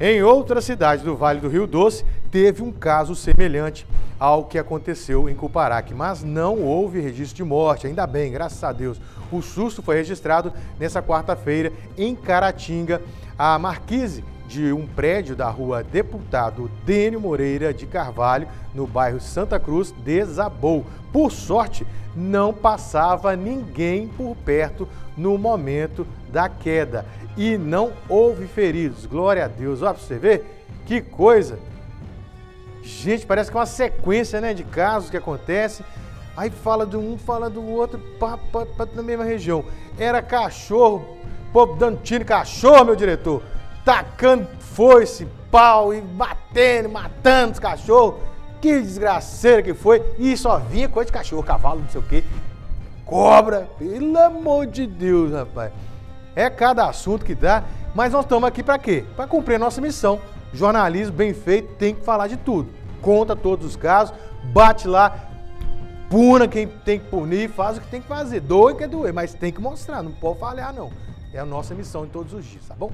Em outra cidade do Vale do Rio Doce, teve um caso semelhante ao que aconteceu em Cuparaque, mas não houve registro de morte, ainda bem, graças a Deus. O susto foi registrado nessa quarta-feira em Caratinga. A marquise de um prédio da rua Deputado Dênio Moreira de Carvalho, no bairro Santa Cruz, desabou. Por sorte, não passava ninguém por perto no momento da queda e não houve feridos. Glória a Deus. Olha para você ver que coisa. Gente, parece que é uma sequência né, de casos que acontecem. Aí fala de um, fala do outro, pá, pá, pá, na mesma região. Era cachorro, povo dando tiro cachorro, meu diretor. Tacando foice, pau e batendo, matando os cachorros. Que desgraceira que foi. E só vinha coisa de cachorro, cavalo, não sei o quê. Cobra, pelo amor de Deus, rapaz. É cada assunto que dá, mas nós estamos aqui para quê? Para cumprir a nossa missão. Jornalismo bem feito tem que falar de tudo. Conta todos os casos, bate lá, puna quem tem que punir, faz o que tem que fazer. Doe que é doer, mas tem que mostrar, não pode falhar não. É a nossa missão em todos os dias, tá bom?